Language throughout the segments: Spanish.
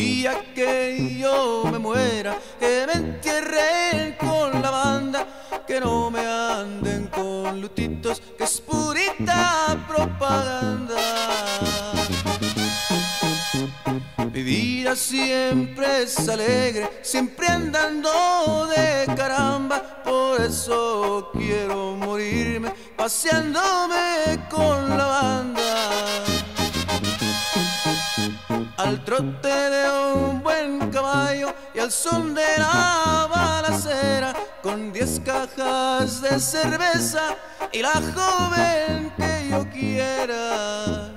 día que yo me muera, que me entierren con la banda, que no me anden con lutitos, que es purita propaganda. Mi vida siempre es alegre, siempre andando de caramba, por eso quiero morirme paseándome con la banda. Al trote de un buen caballo y al son de la balacera, con diez cajas de cerveza y la joven que yo quiera.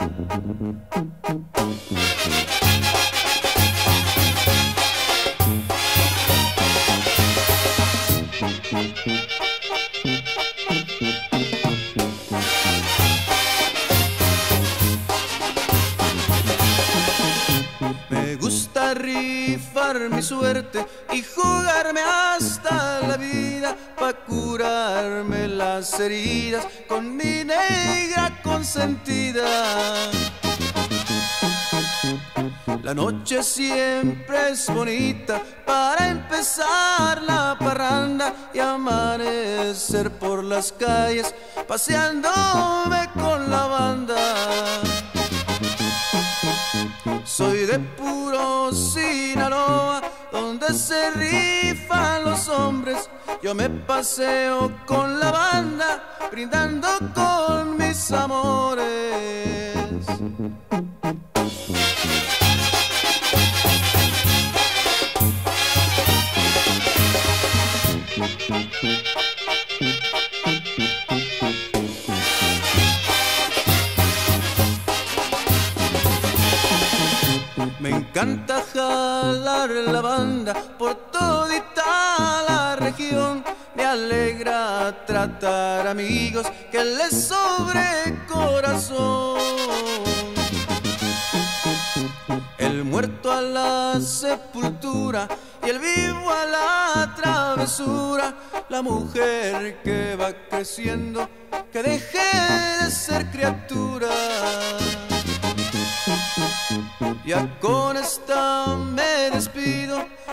Mi suerte y jugarme hasta la vida para curarme las heridas con mi negra consentida. La noche siempre es bonita para empezar la parranda y amanecer por las calles paseándome con la banda. Soy de puro Sinaloa, donde se rifan los hombres. Yo me paseo con la banda, brindando con mis amores. Encanta jalar la banda por todita la región. Me alegra tratar amigos que les sobre corazón. El muerto a la sepultura y el vivo a la travesura. La mujer que va creciendo, que deje de ser criatura. Con esta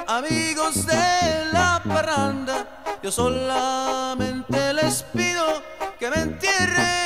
amigos de la parranda. Yo solamente les pido que me entierren